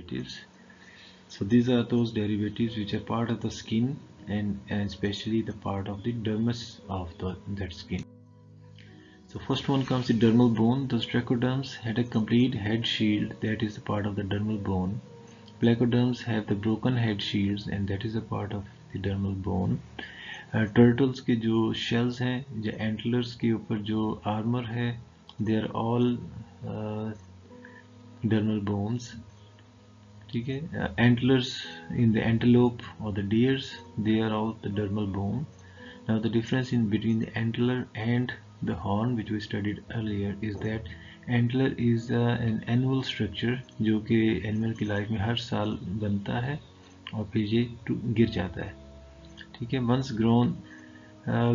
derivatives so these are those derivatives which are part of the skin and, especially the part of the dermis of the that skin so first one comes the dermal bone those trichoderms had a complete head shield that is a part of the dermal bone placoderms have the broken head shields and that is a part of the dermal bone turtles के जो shells हैं जो antlers के ऊपर जो armour है they are all dermal bones ठीक है? एंटलर्स इन द एंटलोप और the deers they are of the dermal bone now the difference in between the antler and the horn which we studied earlier is that antler is an annual structure जो कि animal की life में हर साल बनता है और फिर ये गिर जाता है। ठीक है? Once grown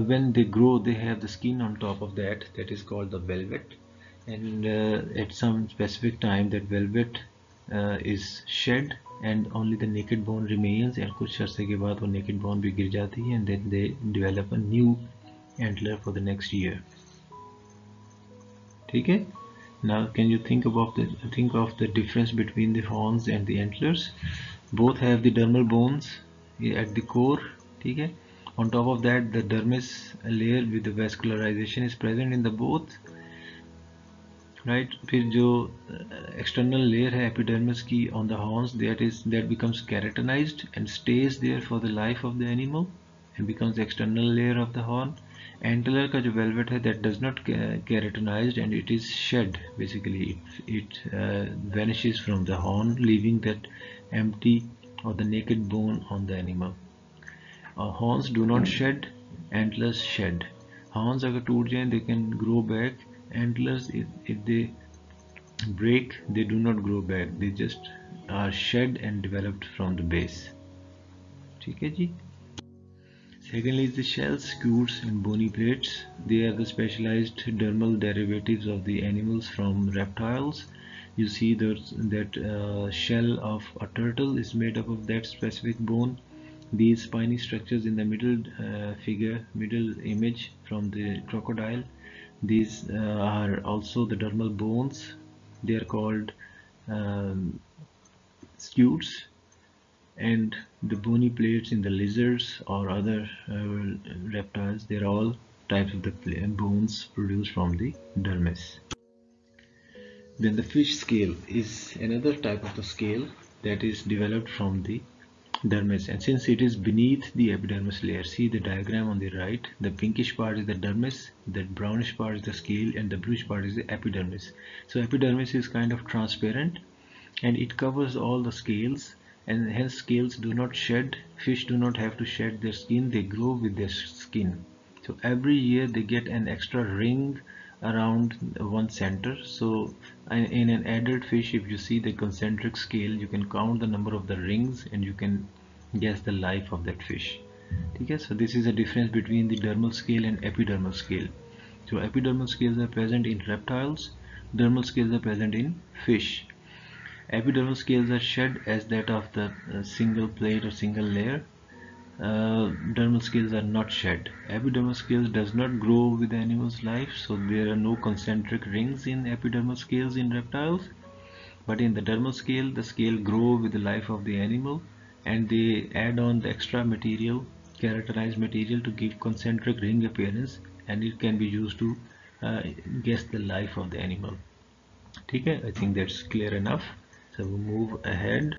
when they grow they have the skin on top of that that is called the velvet and at some specific time that velvet uh, is shed and only the naked bone remains and कुछ अरसे के बाद वो naked bone भी गिर जाती है and then they develop a new antler for the next year ठीक है now can you think about the think of the difference between the horns and the antlers both have the dermal bones at the core ठीक है on top of that the dermis layer with the vascularization is present in the both right फिर जो external layer है epidermis की on the horns that is that becomes keratinized and stays there for the life of the animal and becomes the external layer of the horn antler का जो velvet है that does not keratinized and it is shed basically it, it uh, vanishes from the horn leaving that empty or the naked bone on the animal uh, horns do not shed antlers shed horns अगर टूट जाएं they can grow back antlers if, if they break they do not grow back they just are shed and developed from the base. okay, secondly is the shells scutes and bony plates. They are the specialized dermal derivatives of the animals from reptiles. You see that, uh, shell of a turtle is made up of that specific bone. These spiny structures in the middle uh, figure middle image from the crocodile these uh, are also the dermal bones. They are called um, scutes. And the bony plates in the lizards or other uh, reptiles they're all types of the bones produced from the dermis. Then the fish scale is another type of the scale that is developed from the dermis. And since it is beneath the epidermis layer see the diagram on the right? The pinkish part is the dermis the brownish part is the scale and the bluish part is the epidermis. So epidermis is kind of transparent and it covers all the scales and hence scales do not shed fish do not have to shed their skin they grow with their skin. So every year they get an extra ring around one center. So in an adult fish if you see the concentric scale you can count the number of the rings and you can guess the life of that fish. Okay so this is a difference between the dermal scale and epidermal scale. So epidermal scales are present in reptiles dermal scales are present in fish. Epidermal scales are shed as that of the uh, single plate or single layer uh, dermal scales are not shed. Epidermal scales does not grow with the animal's life, so there are no concentric rings in epidermal scales in reptiles. But in the dermal scale, the scale grow with the life of the animal, and they add on the extra material, keratinized material, to give concentric ring appearance, and it can be used to uh, guess the life of the animal. Okay, I think that's clear enough. So we move ahead.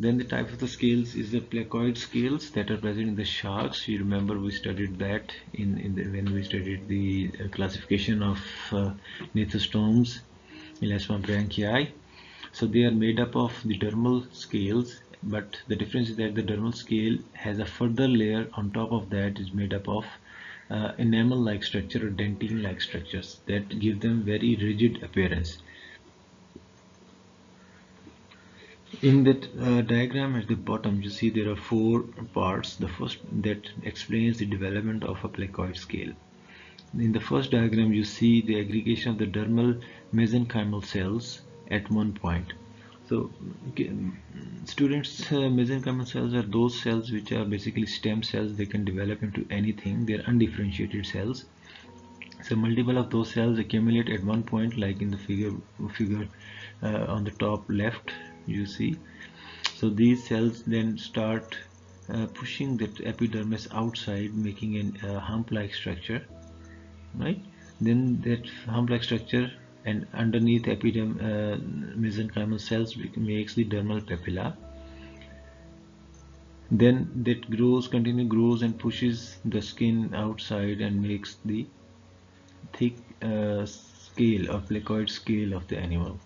Then the type of the scales is the placoid scales that are present in the sharks. You remember we studied that in, in the, when we studied the uh, classification of uh, gnathostomes, Elasmobranchii. So they are made up of the dermal scales, but the difference is that the dermal scale has a further layer on top of that is made up of uh, enamel-like structure or dentine-like structures that give them very rigid appearance. In that uh, diagram at the bottom you see there are four parts. The first that explains the development of a placoid scale. In the first diagram you see the aggregation of the dermal mesenchymal cells at one point. So okay, students uh, mesenchymal cells are those cells which are basically stem cells. They can develop into anything. They're undifferentiated cells. So multiple of those cells accumulate at one point like in the figure figure uh, on the top left you see. So these cells then start uh, pushing that epidermis outside making a uh, hump like structure right? Then that hump like structure and underneath epiderm uh, mesenchymal cells makes the dermal papilla. Then that grows continue grows and pushes the skin outside and makes the thick uh, scale or placoid scale of the animal